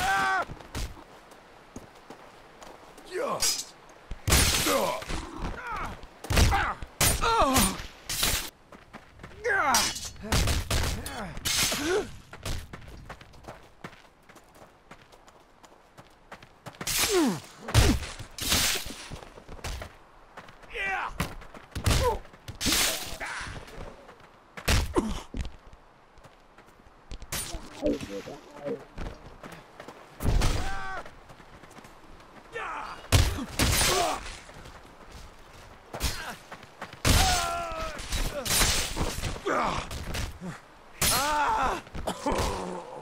Ah! Yeah. Ah! Ah! Ah!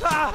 Ah!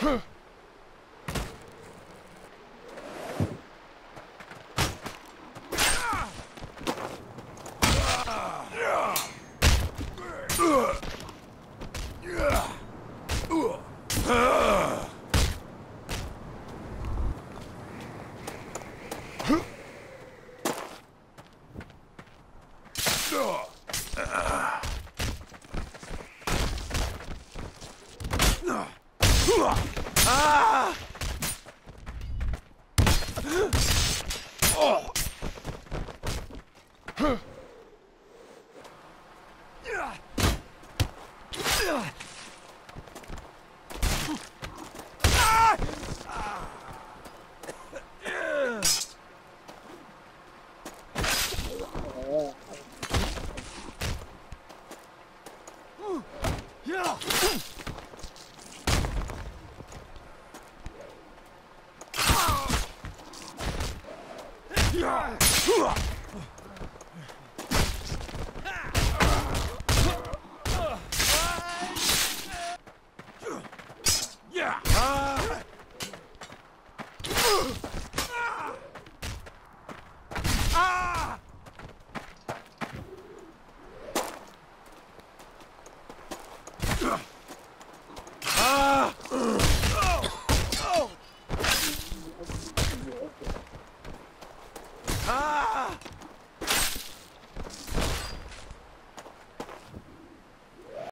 Huh! Ah! Oh! Ugh! Ah!